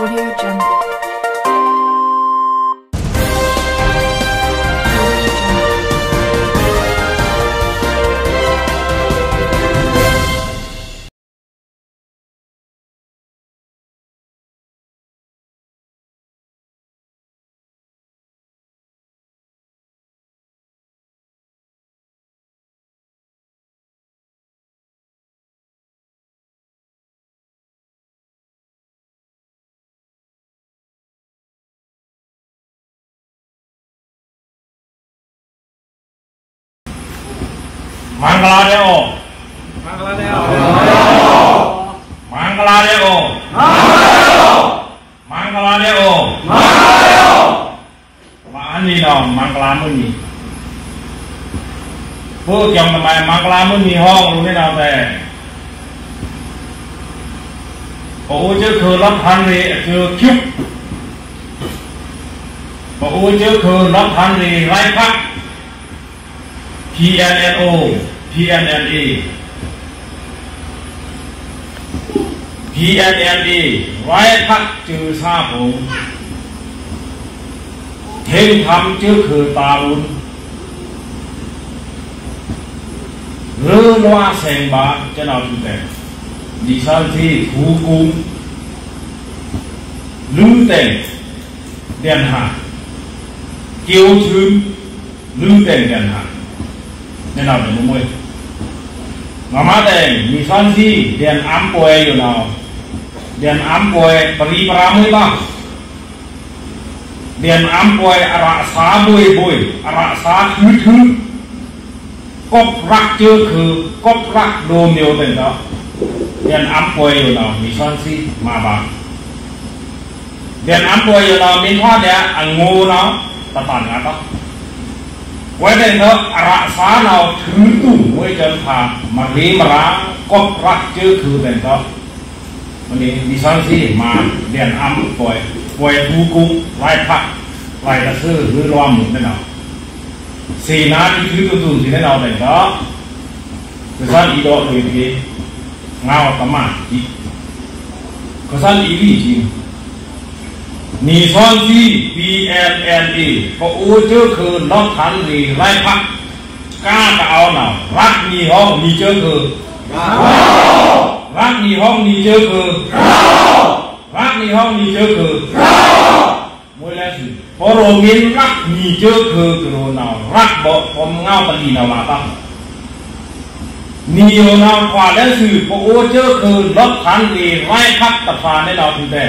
Audio Jungle. Mangladewo. Mangladewo. Mangladewo. Mani no Manglamuni. พวกยังทำไมมังกลามุนีห้องรู้ไม่เอาแต่โอ้เจ้าคื PNNO PNNA PNNA ไว้พักจือซาผมเทงทำจื้อคือตาลุนหรือว่าแสงบาจ nên nào để mua mama đèn mi phan gì đèn ám quê rồi nào. Đèn ám quê bari baramu ba. Đèn ám quê ara bùi bùi, bôi ara sa thứ thứ cốc rắc chưa khứ cốc rắc đồ miêu tên đó. Đèn ám quê rồi nào mi phan gì mà bằng đèn ám quê rồi nào mi hoa đẻ ăn ngô nó tập phản ngã đó. ไว้ได้เถอะรักษาเราถือตุ่มไว้จนผ่ามาเรีมาระก็รักเจอคือเป็นเถอะวันนี้ดิฉันสิมาเรียนอ้ำป่วยป่วยทูกุ๊ไล่พักไล่กระซื้อหรือรวมหมุนได้เนาะสี่นาที่ถือตุ่มตุ่มสิได้เราเป็นเถอะดิฉันอีดอกเลยทีเงาตมาอีกดิฉันอีวีจริง นีซอนซี BNNA ก็อู้เจอคือน้องทันรีไล่พักกล้าก็เอาหน่ารักมีห้องมีเจอคือรักมีห้องมีเจอคือรักมีห้องมีเจอคือมวยแล้วสิพอโรมินรักมีเจอคือกระโดนารักบอกผมเงาตะลีเอามาตั้งมีโยนาขวาแล้วสิพออู้เจอคือน้องทันรีไล่พักตะฟาในเราถึงแต่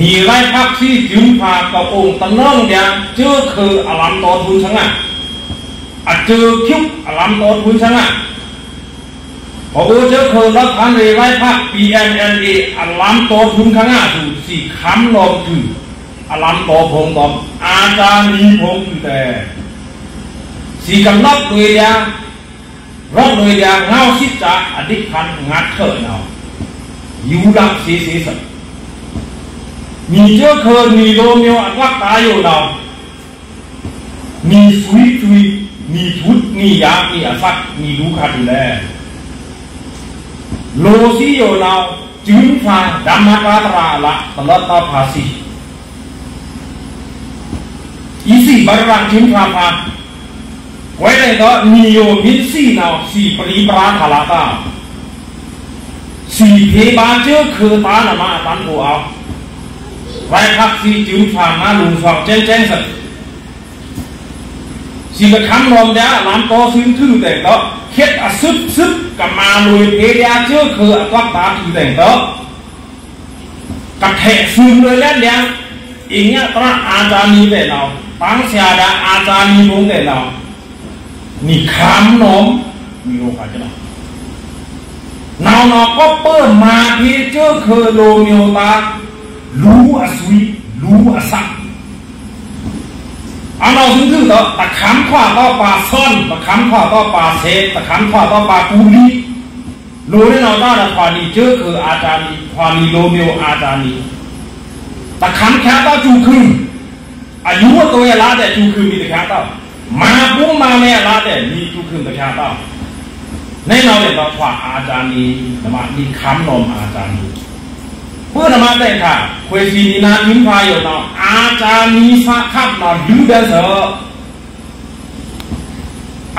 มีไรพักที่จุมพากับองค์ตะน้องเดียเจอคืออลัมตอทุนชังอะอะเจอคิวอลัมตอทุนชังอะพอโอเจอคือรับพันเลยไรพัก PNNA อลัมตอ มีเจ้าเคินมีโลเมียวอันว่าตายอยู่เอกมีสุยจุยมีทุตมียามีอันฟัดมีดูขัดูแลโลซิอยู่เอกจึงฟาดัมมากาตราละตลอดตาภาษีอีสี่บรังจึงฟาพาไว้ในก็มีโยมิสี่เนาสี่ปริปราธาลาตาสี่เพบาเจ้อคือตาหนามาตันโบเอา vai khắc si chứng phàm ma lùng phọc trên trên sật si cái khám nôm đá làm to xuyên thư để đó. Khiết à sức sức cả mà lùi thế đá chưa khờ à toát tá thư để đó. Cả thể xuyên lùi lên đá ý nhá ta à cha ni để nào. Tăng xa đã à cha ni bốn để nào. Nì khám nôm Nì lô khá chứ nào? Nào nó có bơ mà thì chưa khờ lô miêu ta. รู้อสุยรู้อสักอันเราถึงถึงต่อตะขำขวาต่อปลาซ่อนตะขำขวาต่อปลาเซตะขำขวาต่อปลาปูนีรู้ได้เราได้ละควานีเจอคืออาจารย์ควานีโลเมียวอาจารย์นี้ตะขำแค่ต่อจูคืนอายุว่าตัวละแต่จูคืนมีต่แค่ต่อมาปุ้งมาแม่ละแต่มีจูคืนต่แค่ต่อในเราเนี่ยเราขวาอาจารย์นี้ธรรมะมีคำนมอาจารย์ เพื่อนมาแต่ค่ะคุยสีนีนาทิ้งพายอยู่เนาะอาจารย์มีสักขับเนาะดูเดนเสอ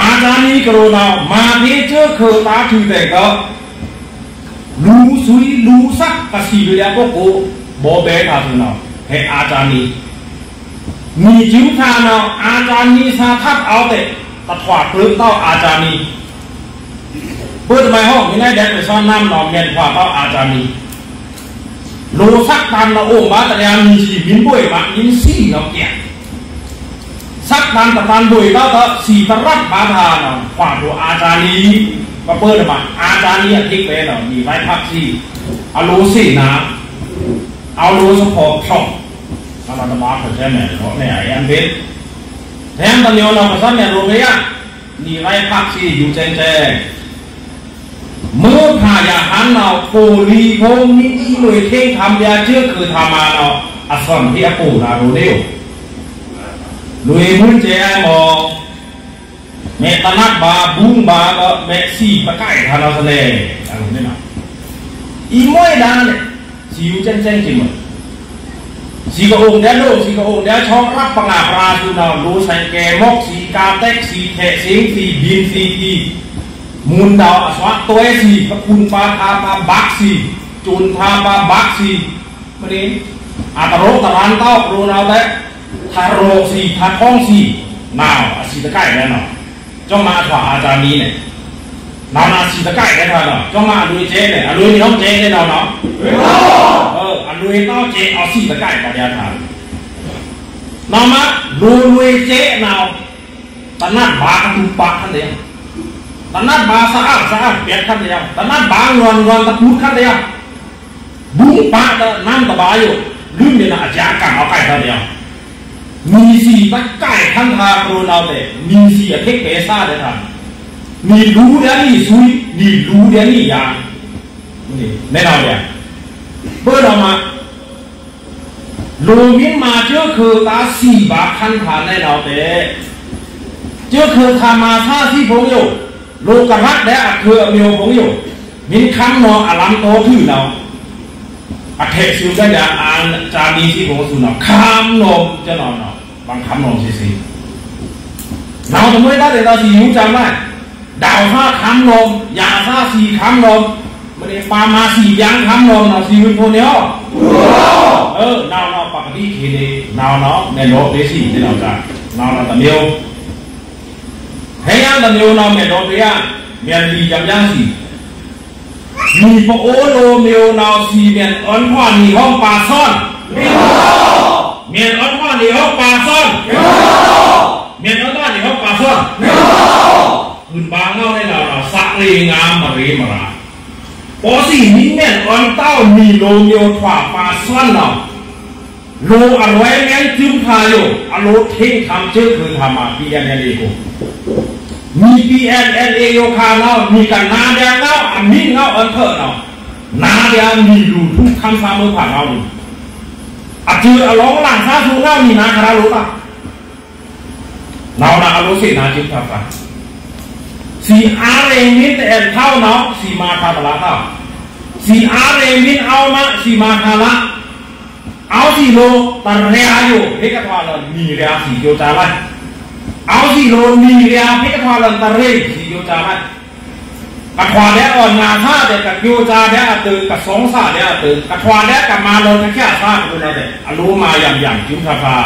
อาจารย์นี้กรุณามาเทเจอคือตาถือแต่ก็รู้สุยรู้สักกสีเรียก็โกบอเบทาสุนาให้อาจารย์นี้มีจิ๋วทานาอาจา รย์นี้สักขับเอาแต่ตะถวาดลึกเต้าอาจารย์นี้เพื่อทำไมห้องนี้ได้เด็กไปซ่อนน้ำนอนเมียนขวาเต้าอาจารย์นี้รู้สักตามเราโอ้มาแต่ยังมีสีมินบุยมาอินซี่เราเกี่ย sắc đàn tập đàn bùi đó đó xì ta rắc bá thà nó khoảng đồ a cha ni và bơ được mà a cha ni thích về nó đi vai tháp xì a lô xì na a เมื่อผ่ายาหันเราโกลีโกนี้ที่เลยเท่งทำยาเชื่อคือทำมาเราอัศวินที่อปูนาโรเดวลุยมุ่งเจ้ามอแม่ตนาบาบุ้งบาก็แม่สี่ปะไก่ทาราทะเลอาระไรนี่นะอีมวยดานเนี่ยสิวเจ้งเจ้งจิมั้ยสีกระองเดียโลกสีกระองเดียช่องรับปังอาปราดูนารู้ใส่แกมกสีกาเต็กสีแทะสีงสีบินสีที มูลดาวอสวะตัวสีพระคุณปาทาปาบักสีจุนทาปาบักสีมันนี้อาตโรตรานเต้าโรนาแต่ทาโรสีทาท้องสีนาวสีตะไก่แน่นอนจ้องมาถวาอาจารย์นี้เนี่ยนาวนาสีตะไก่แน่นอนจ้องมาลุยเจเนี่ยอลุยน้องเจ๊แน่นอนเนาะเอออลุยน้องเจเอาสีตะไก่ปัญญาทานนามาลุลุยเจนาวตอนนั้นบาตุปากขันเดียว ตอนนั้นบาสะอาดสะอาดเปียกขันเดียวตอนนั้นบางอนงอนตะพูดขันเดียวบุ้งปากน้ำตะบาอยู่ลืมเนี่ยนะอาจารย์กังเอาไก่ขันเดียวมีสีตะไก่ทั้งทางโรนเอาแต่มีสีอเทคเปซ่าเดทันมีรู้เดี๋ยวนี้ซุยมีรู้เดี๋ยวนี้ยางนี่แน่นอนเนี่ยเพื่อเรามาโลมินมาเจ้าคือตาสีบาคันฐานแน่นอนแต่เจ้าคือทามาท่าที่พงอยู่ โลกระดและอัเคือเมียวผงอยู่มินคันงนออลัมโตที่เราอัเทสุจะยาอานจามีที่โบสูนเราคำนมจะนอนเนอบางคำนมสิสิเราทำไม่ได้เลยเราสีหิวจำได้ดาวห้าคำนมยาห้าสี่คำนมไม่ได้ปามาสี่ยังคำนมเราสีวินโพเนียเออเราเราปกติเคเดราเนาในโลกเดซี่ที่เราจะราเราแตะเมียว เฮียตะเมียวเนาะเมโลเดียเมียนดีจำยังสี่มีพระโอโลเมียวนาวสีเมียนอ้อนพ่อนีห้องปลาซ่อนเมียนอ้อนพ่อนีห้องปลาซ่อนเมียนอ้อนพ่อนีห้องปลาซ่อนคืนบางเงาในเราเราสักเรงามมาเรมาราพอสีนี้เมียนอ้อนเต้ามีโลเมียวขวาปลาซ่อนเรา โลอร่อยแม่งจึงพาอยู่อโลเท่งทำเชื่อคืนทำมาพี่แอนเอลีโกมี PNNA โยคาเนาะมีกันนาเดียเนาะอันนี้เนาะอันเถอะเนาะนาเดียมีอยู่ทุกคำสามมือผ่านเราดูอาจืออร้องหลังซาสูเนามีนาคารารู้ปะเรานาอรุสินาจิตทับปะสีอาเรมินแต่เท่าเนาะสีม เท่าสีอาเรมินเอามาสีโลตะเรียอยู่เฮกทวาลมีเรียสีโยจาไลเอาสิโลมีเรียพิกทวาลันตะเรสิโยจามันกะทวาเดอ่อนงาท่าเด็กกับโยจาเดอตึกกับสองสาเดอตึกกะทวาเดกับมาโลนแค่ซาดูนะเด็กอรู้มาอย่างอย่างจุ้มพาพา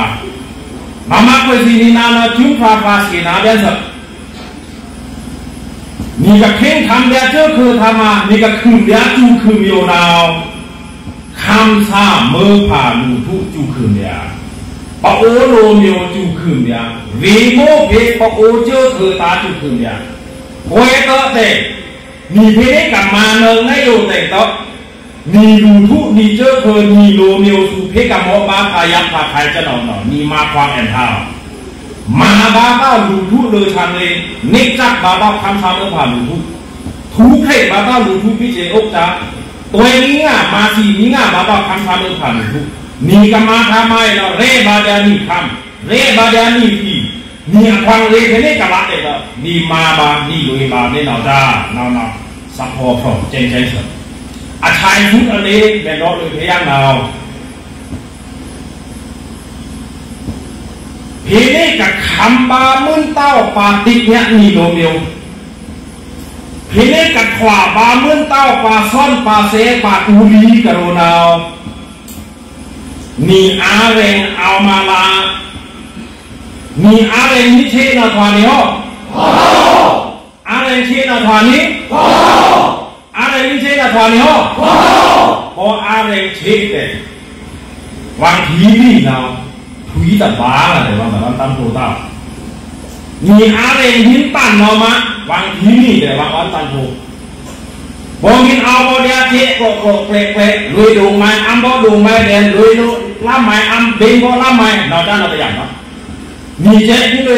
มามาคุยสินีนานาจุ้มพาพาสีนาเดนสัมีกับเข่งทำเดียเจ้าคือทำมามีกับคืนเดียจูคืนโยนาวคำซาเมื่อผ่านูทุจูคืนเดียปะโอมียนเดียวีโอเจอคือตาว ยเตอเตมีเพได้กลับมาเนิงให้อยู่แต่ตมีดูทุนีเจอคือมีโลเมียวสูเพกับมอบาพายักพาใครจะนอนนอนมีมาความแอนท่ามาบาบ้าดูทุเลยชันเลยนิจักบาบ้าคำชาเมื่อผ่านดูทุทุกเครบาบ้าดูทุพิเจอกจ้า Koelinga masih minga baba kam kamu kamu tu. Ni kama kama elo re badani kam re badani ti. Ni akang re kene kala elo ni ma ba ni lui ba ni nao da nao nao sapo pro jen jen sen. A chai fu a le be lo lui pe yang nao. Pele ka kam ba mun tao pa tik nya ni lo miu. ทนี่กะละเด็กนี่มาบานี่ลุยบาเนี่ยเราจ้าเราเราสัพพอพร้อมเจนใจเสร็จอาชายชุดอันนี้แม่นอเลยพยังเราพีนี่กับคำบามึนเต้าปาติเนี่ยนี่โลเดียวพีนี่กับขวาบามึนเต้าปาซ่อนปาเสปาอูลีกโรนาวมีอาเรงเอามาลามีอาเรงนิเชนาทวานิโออาเรงเชนาทวานิอาเรงนิเชนาทวานิโอพออาเรงเชเตวันทีนี่นาถุยแต่บ้าอะไรวะแบบตั้งตัวตามีอาเรงหินตันเนาะมะ วันทีนี่แต่วันวันตั้งตัวบองินเอาบอเดียเจ๊กโกเกลเกลลุยดูไม้อัมบอดูไม้เดนลุยดูล่าไม้อัมเบงบอล่าไม้เราด้านเราตัวอย่างเนาะมีเจ๊ที่เลย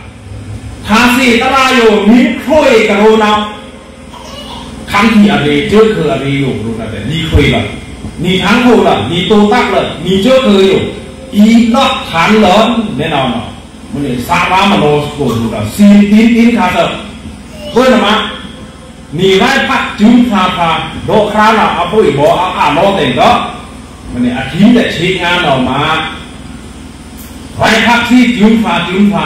다시 따라요 니코이 가로나 간티아리 저그아리요 그러는데 니코이가 니 당고라 니 또딱라 니 저그요 이나 단런 내나오나 뭐니 사마마노 고르다 시티티 가서 그러나 니라이 팍 증사파 노크라나 아프이 뭐 아파 노된거 뭐니 아침에 시간 나오마 ไว้พักที่จุนฟ้าจุนฟ้า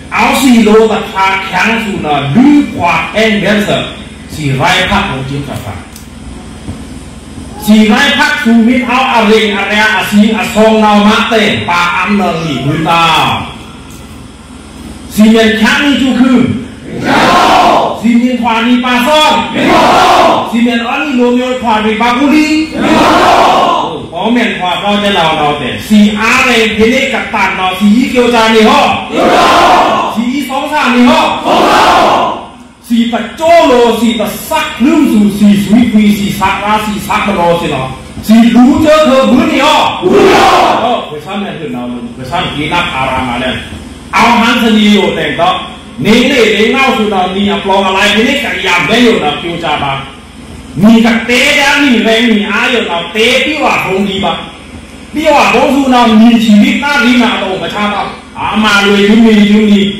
áo xì lô và tha ausnahmsloser Kernsuner Lüquatenverse. Sie reipat und jim verfahren. xì lai phát chú mít áo à rình à rea à xin à song nào mát tê Bà ăn nờ gì vui tàu xì nhận kháng ni chú khư xì nhận hòa ni bà son xì nhận ấn ni lô miêu hòa ni bà cú đi Có miền hòa đo cho đào tê Xin á rèn thế nê cặp tàn đào xí kêu trà nì hò 可能谈的就ทุกอุกทักอันนี้แม่นโนชอแตกคุณสีนาว vai phát nay gì tập thà thí tập thà thí nào thỏa muốn bao à đài à đài là gì nani khu mương đài là lưu nghiệp bê lùa miếng đài là cổ áo đi có gì nani nào là mùi lè áo xì lô tập thà kháng dù là lưu quả em biến sợ xì vai phát một chiếc tập thà สีไม้พักชูมิเท้าอาเรงอาเรียอาซีอาซองนาวมาเตปาอัมเนอีมือตาสีเมียนช้างนี่จูคือสีเมียนขวานี่ปาซ่องสีเมียนอันนี่โรมิโอขวานี่ปากุลีอ๋อเมียนขวาเราจะเราเราแต่สีอาเรงเพเนกับตันเราสีเกียวจานี่ฮะสีสองส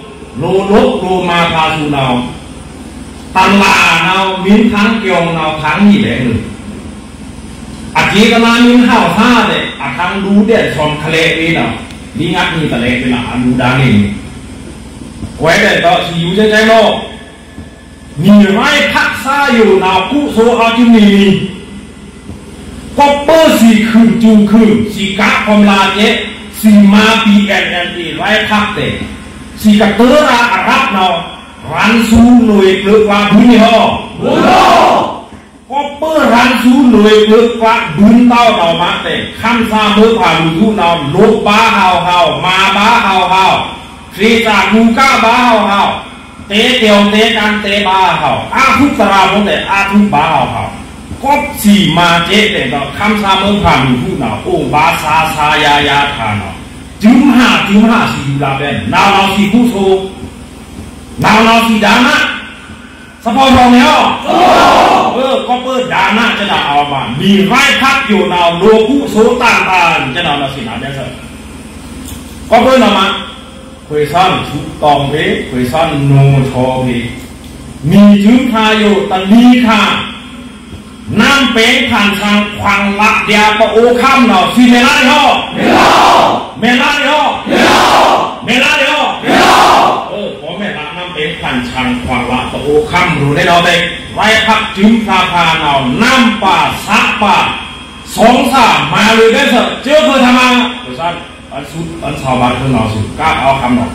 รูลุกรูมาพาสูเนาตันลาเนามิ้นทั้งเกียวเนาทั้งหีแหลงหนึ่งอาจีกนามิ้นข้าวท่าเนี่ยอาทั้งรูเด็ดชมทะเลนี่เนาะนี่งัดนี่ทะเลเป็นหลานดูดังเองไว้เด็ดต่อสิอยูใจใจโลกมีไม่พักซาอยู่เนากู้โซอาจิมีก็เปอร์สีคืนจูคืนสีกะความลาเจสีมาปีแอนแอนดีไว้พักเด็ กะเตอราอารับเนาะ rắn su lùi bước qua bún ho có bơ rắn su lùi bước qua bún tao nào mà để khăm sa mơ phà lù su nào lốp bá hào hào mà bá hào hào khi ta ngu ca bá hào hào tế tiểu tế can tế bá hào a thúc sa ra muốn để a thúc bá hào hào ก็สีมาเจ๊แต่ก็คำซาเมืองผ่านอยู่ผู้หนาวโอ้บาซาซายายาทานเนาะจึงห้าจึงห้าสีอ ยู่ลาเป็นนาวเราสีผู้โซนาวเราสีดานะสปอร์ตองเนี่ยเออ ก็เปิดดานะจะได้เอามามีไร่พักอยู่นาวโลกุโซต่างตานจะนาวเราสีนาเด้อก็เปิดเอามาคุยซ้อนชุดตองเพคุยซ้อนโนชอเพมีจึงทาอยู่ตันนี้ค่ะ น้ำเป็นผ่านทางควังละเดียปะโอข้ามเนาะซีเมล่าเนาะเมล่าเนาะเมล่าเนาะเออพอแม่ละน้ำเป็นผ่านทางควังละปะโอข้ามรู้ได้เนาเด็กไว้พักจึงพาพาเนาะน้ำป่าสักป่าสองสามมาเลยได้เถอะเจอเพื่อทำมาเดี๋ยวสั้นอันสุดอันสาวบ้านเพื่อนเราสุดกล้าเอาคำเนาะ